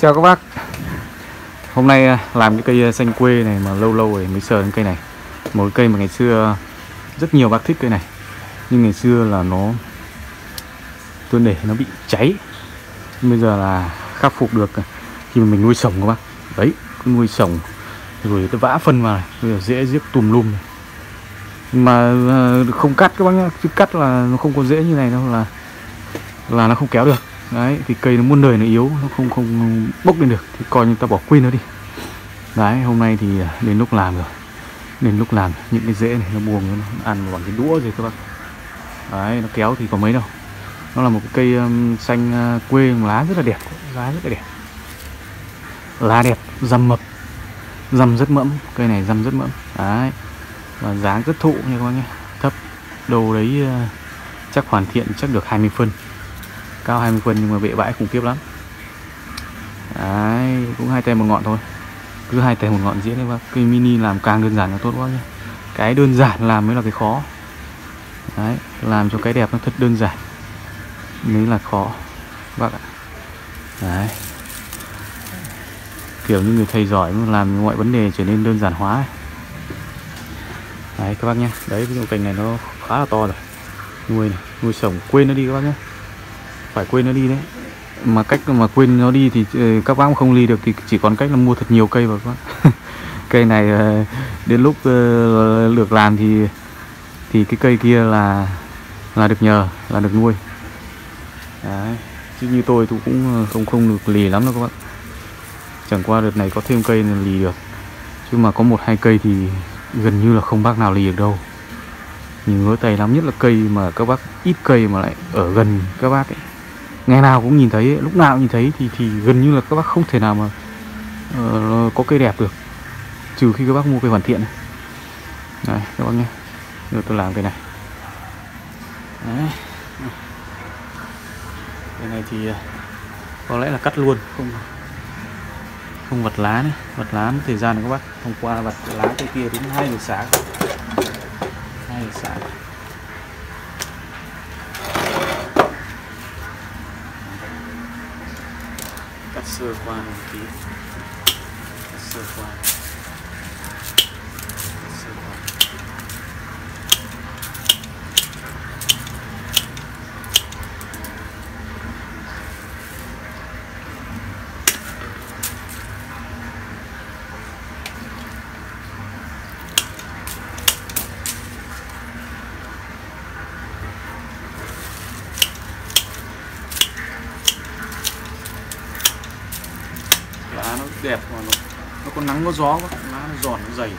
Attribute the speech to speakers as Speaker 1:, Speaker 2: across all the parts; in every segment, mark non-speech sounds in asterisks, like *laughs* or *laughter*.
Speaker 1: chào các bác. Hôm nay à, làm cái cây à, xanh quê này mà lâu lâu rồi mới sờ đến cây này. Một cái cây mà ngày xưa à, rất nhiều bác thích cây này. Nhưng ngày xưa là nó Tôi để nó bị cháy. Bây giờ là khắc phục được khi mà mình nuôi sổng các bác. Đấy, cứ nuôi sổng Rồi tôi vã phân vào này, bây giờ dễ giết tùm lum này. Mà không cắt các bác nhá Chứ cắt là nó không có dễ như này đâu là Là nó không kéo được đấy thì cây nó muôn đời nó yếu nó không không bốc lên được thì coi như ta bỏ quên nó đi. Đấy hôm nay thì à, đến lúc làm rồi. Đến lúc làm những cái rễ này nó buông nó ăn bằng cái đũa rồi các bác. Đấy nó kéo thì có mấy đâu. Nó là một cái cây um, xanh uh, quê lá rất là đẹp lá rất là đẹp. Lá đẹp dầm mập dầm rất mẫm cây này dầm rất mẫm. Đấy và dáng rất thụ nha các bác nhé. Thấp đầu đấy uh, chắc hoàn thiện chắc được 20 phân cao 20 phân nhưng mà bệ bãi khủng khiếp lắm. Đấy, cũng hai tay một ngọn thôi. Cứ hai tay một ngọn diễn đấy bác. Cây mini làm càng đơn giản là tốt quá nhé cái đơn giản làm mới là cái khó. Đấy, làm cho cái đẹp nó thật đơn giản mới là khó, bác ạ. Đấy. Kiểu như người thầy giỏi làm mọi vấn đề trở nên đơn giản hóa đấy, các bác nhé đấy, ví dụ cành này nó khá là to rồi. Nuôi này, nuôi sổng, quên nó đi các bác nhé phải quên nó đi đấy. Mà cách mà quên nó đi thì ờ, các bác không ly được thì chỉ còn cách là mua thật nhiều cây vào các bác. *laughs* Cây này ờ, đến lúc ờ, được làm thì thì cái cây kia là là được nhờ, là được nuôi. Đấy, chứ như tôi tôi cũng không không được lì lắm đâu các bạn chẳng qua đợt này có thêm cây là lì được. Chứ mà có một hai cây thì gần như là không bác nào lì được đâu. Nhìn ngứa tay lắm, nhất là cây mà các bác, ít cây mà lại ở gần các bác ấy ngày nào cũng nhìn thấy lúc nào cũng nhìn thấy thì thì gần như là các bác không thể nào mà uh, có cây đẹp được. Trừ khi các bác mua cây hoàn thiện này. Đây các bác nhé. Giờ tôi làm cái này. Đấy. cái này thì ờ, có lẽ là cắt luôn không không vật lá nữa. Vật lá mất thời gian này các bác. Hôm qua vật lá cây kia đến hai giờ sáng. Hai giờ sáng. Sơ qua một tí sơ qua sơ qua lá nó đẹp mà nó nó có gió quá lá nó giòn nó dày.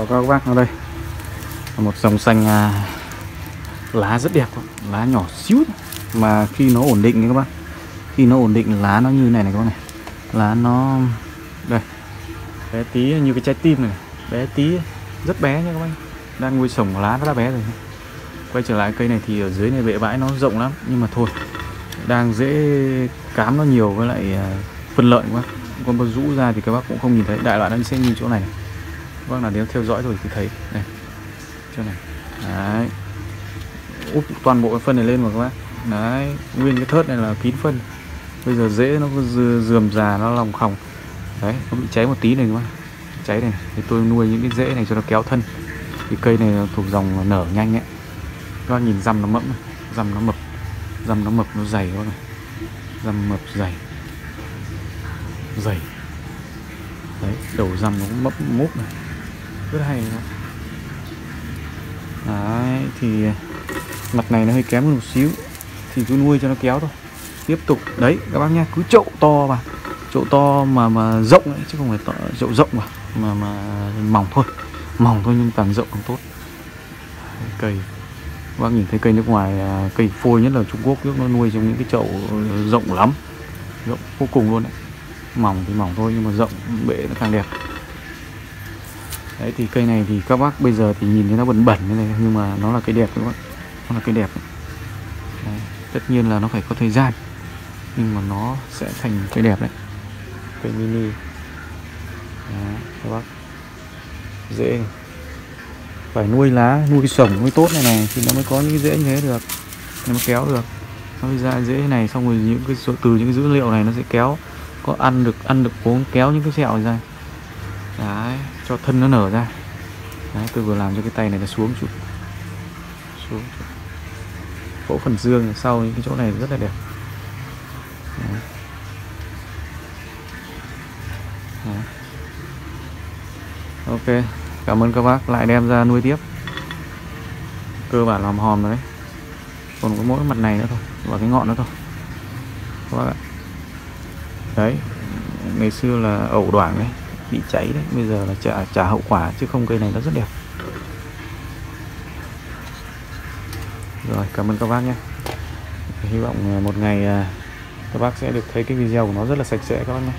Speaker 1: Báo cáo các bác ở đây. Một dòng xanh à, lá rất đẹp lá nhỏ xíu mà khi nó ổn định các bác khi nó ổn định lá nó như này này các bác này. Lá nó đây bé tí như cái trái tim này bé tí rất bé nha các bác. Đang nuôi sổng lá rất là bé rồi. Quay trở lại cây này thì ở dưới này bệ bãi nó rộng lắm nhưng mà thôi đang dễ cám nó nhiều với lại à, phân lợi quá. Con bơ rũ ra thì các bác cũng không nhìn thấy. Đại loại nó sẽ như chỗ này vâng là nếu theo dõi rồi thì thấy. Này chỗ này. Đấy. Úp toàn bộ cái phân này lên mà các bác. Đấy, nguyên cái thớt này là kín phân. Bây giờ dễ nó dườm già, nó lòng khòng. Đấy, nó bị cháy một tí này các bác. Cháy này, thì tôi nuôi những cái rễ này cho nó kéo thân. Thì cây này thuộc dòng nở nhanh ấy. Các bác nhìn răm nó mẫm răm nó mập. Răm nó mập, nó dày quá này. Răm mập, dày. Dày. Đấy, đầu răm nó cũng mấp múp này rất hay đó. đấy thì mặt này nó hơi kém một xíu. Thì cứ nuôi cho nó kéo thôi. Tiếp tục. Đấy các bác nha cứ chậu to mà. Chậu to mà mà rộng ấy chứ không phải to, chậu rộng mà. Mà mà mỏng thôi. Mỏng thôi nhưng càng rộng càng tốt. Cây. Các bác nhìn thấy cây nước ngoài à, cây phôi nhất là Trung Quốc nước nó nuôi trong những cái chậu rộng lắm. Rộng vô cùng luôn đấy. Mỏng thì mỏng thôi nhưng mà rộng bể nó càng đẹp đấy thì cây này thì các bác bây giờ thì nhìn thấy nó bẩn bẩn như này nhưng mà nó là cây đẹp các bác. Nó là cây đẹp. Đấy. tất nhiên là nó phải có thời gian nhưng mà nó sẽ thành cây đẹp đấy. Cây mini. Đấy, các bác. Dễ. Này phải nuôi lá nuôi sổng nuôi tốt này này thì nó mới có những cái rễ như thế được. Nó mới kéo được. Nó ra dễ này xong rồi những cái số từ những cái dữ liệu này nó sẽ kéo có ăn được ăn được uống kéo những cái sẹo ra đấy, cho thân nó nở ra. Đấy, tôi vừa làm cho cái tay này nó xuống chút. Xuống chút. phẫu phần dương sau những cái chỗ này rất là đẹp. Đấy. Đấy. ok, cảm ơn các bác. Lại đem ra nuôi tiếp. Cơ bản làm hòm rồi đấy. Còn có mỗi mặt này nữa thôi, và cái ngọn nữa thôi. Các bác ạ. Đấy, ngày xưa là ẩu đoảng đấy bị cháy đấy. Bây giờ là trả trả hậu quả chứ không, cây này nó rất đẹp. Rồi, cảm ơn các bác nhé. Hy vọng à, một ngày à, các bác sẽ được thấy cái video của nó rất là sạch sẽ các bác nhé.